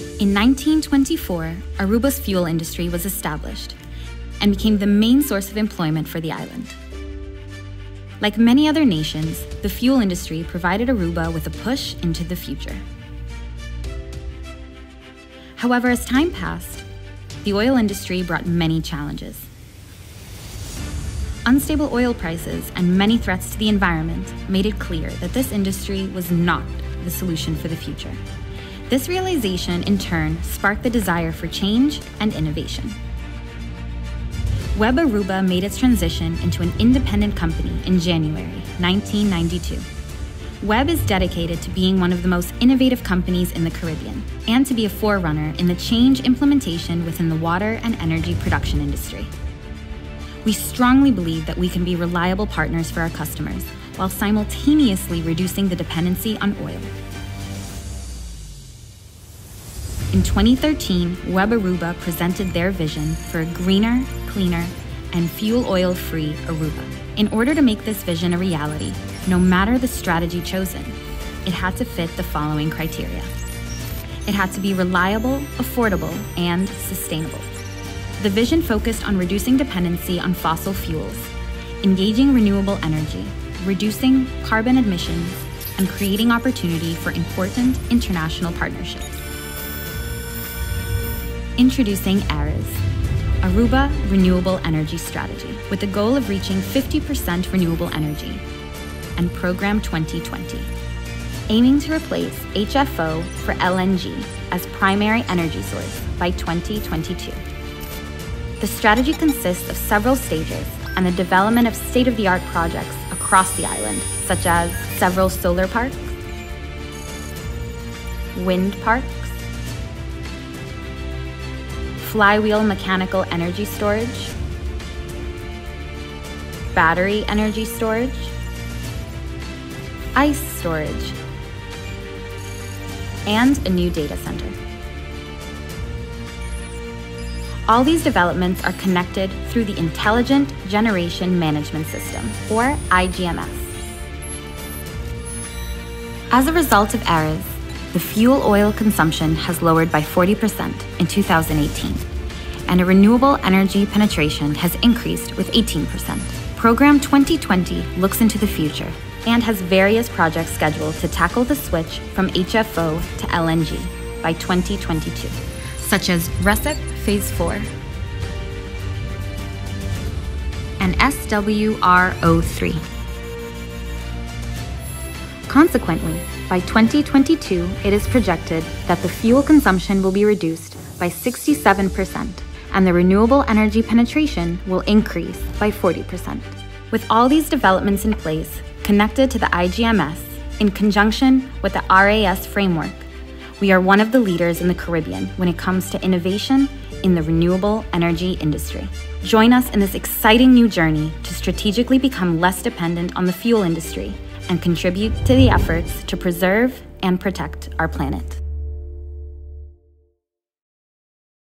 In 1924, Aruba's fuel industry was established and became the main source of employment for the island. Like many other nations, the fuel industry provided Aruba with a push into the future. However, as time passed, the oil industry brought many challenges. Unstable oil prices and many threats to the environment made it clear that this industry was not the solution for the future. This realization, in turn, sparked the desire for change and innovation. Web Aruba made its transition into an independent company in January 1992. Web is dedicated to being one of the most innovative companies in the Caribbean and to be a forerunner in the change implementation within the water and energy production industry. We strongly believe that we can be reliable partners for our customers while simultaneously reducing the dependency on oil. In 2013, Web Aruba presented their vision for a greener, cleaner, and fuel oil free Aruba. In order to make this vision a reality, no matter the strategy chosen, it had to fit the following criteria. It had to be reliable, affordable, and sustainable. The vision focused on reducing dependency on fossil fuels, engaging renewable energy, reducing carbon emissions, and creating opportunity for important international partnerships. Introducing ARES, Aruba Renewable Energy Strategy, with the goal of reaching 50% renewable energy, and Program 2020, aiming to replace HFO for LNG as primary energy source by 2022. The strategy consists of several stages and the development of state of the art projects across the island, such as several solar parks, wind parks, flywheel mechanical energy storage, battery energy storage, ice storage, and a new data center. All these developments are connected through the Intelligent Generation Management System, or IGMS. As a result of ARES, the fuel oil consumption has lowered by 40% in 2018, and a renewable energy penetration has increased with 18%. Program 2020 looks into the future and has various projects scheduled to tackle the switch from HFO to LNG by 2022, such as RECIP Phase 4 and SWRO3. Consequently, by 2022, it is projected that the fuel consumption will be reduced by 67% and the renewable energy penetration will increase by 40%. With all these developments in place, connected to the IGMS, in conjunction with the ARES framework, we are one of the leaders in the Caribbean when it comes to innovation in the renewable energy industry. Join us in this exciting new journey to strategically become less dependent on the fuel industry and contribute to the efforts to preserve and protect our planet.